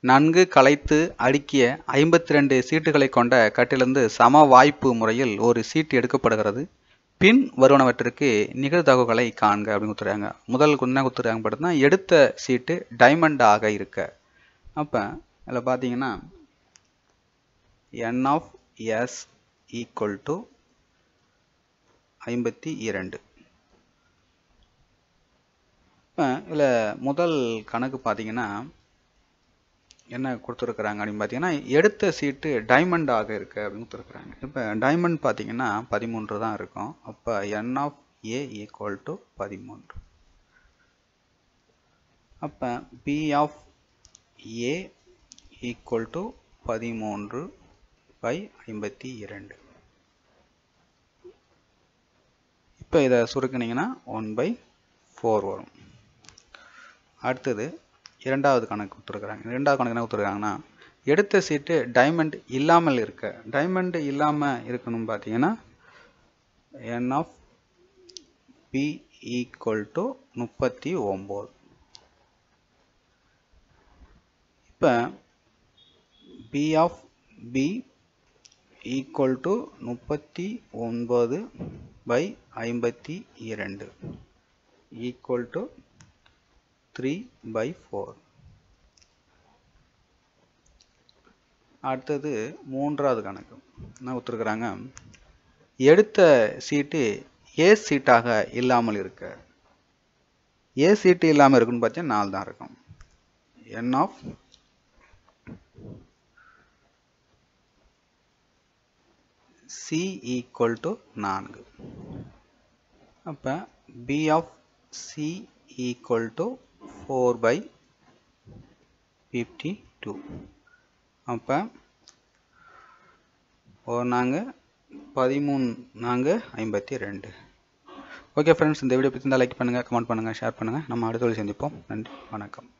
நன்கு கலைத்து அடுக்கிய ஐம்பத்தி ரெண்டு சீட்டுகளை கொண்ட கட்டிலிருந்து சம வாய்ப்பு முறையில் ஒரு சீட்டு எடுக்கப்படுகிறது. பின் வருவனவற்றிற்கு நிகழ்தகவுகளை காண்க அப்படின்னு கொடுத்துருக்காங்க. முதல் என்ன கொடுத்துருக்காங்க பார்த்தீங்கன்னா எடுத்த சீட்டு டைமண்டாக இருக்க. அப்போ இதில் பார்த்தீங்கன்னா n of S equal to ஐம்பத்தி இரண்டு. இப்போ இதில் முதல் கணக்கு பார்த்தீங்கன்னா என்ன கொடுத்துருக்குறாங்க அப்படின்னு பார்த்தீங்கன்னா எடுத்த சீட்டு டைமண்ட் ஆக அப்படின்னு கொடுத்துருக்குறாங்க. இப்போ டைமண்ட் பார்த்தீங்கன்னா பதிமூன்று தான் இருக்கும். அப்போ n of A equal to பதிமூன்று. அப்போ P of A equal to பதிமூன்று பை ஐம்பத்தி இரண்டு. இப்போ இதை சுருக்கினீங்கன்னா ஒன் பை ஃபோர் வரும். அடுத்தது இரண்டாவது கணக்கு கொடுத்துருக்குறாங்க. இரண்டாவது கணக்கு என்ன கொடுத்துருக்காங்கன்னா எடுத்த சீட்டு டைமண்ட் இல்லாமல் இருக்க. டைமண்ட் இல்லாமல் இருக்கணும் பார்த்தீங்கன்னா n of B equal to முப்பத்தி ஒம்பது. இப்போ P of B equal to முப்பத்தி ஒன்பது பை ஐம்பத்தி இரண்டு equal to three by four அடுத்தது மூன்றாவது கணக்கு. என்ன கொடுத்துருக்குறாங்க? எடுத்த சீட்டு ஏ சீட்டாக இல்லாமல் இருக்க. ஏ சீட்டு இல்லாமல் இருக்குன்னு பார்த்தா நாலு தான் இருக்கும். N of C equal to நான்கு. அப்போ P of C equal to four by fifty two அப்போ ஒரு நாங்கள் பதிமூணு நாங்கள் ஐம்பத்தி ரெண்டு. ஓகே ஃப்ரெண்ட்ஸ் இந்த வீடியோ பிடிச்சிருந்தால் லைக் பண்ணுங்கள் கமெண்ட் பண்ணுங்கள் ஷேர் பண்ணுங்கள் நம்ம அடுத்த சந்திப்போம். நன்றி வணக்கம்.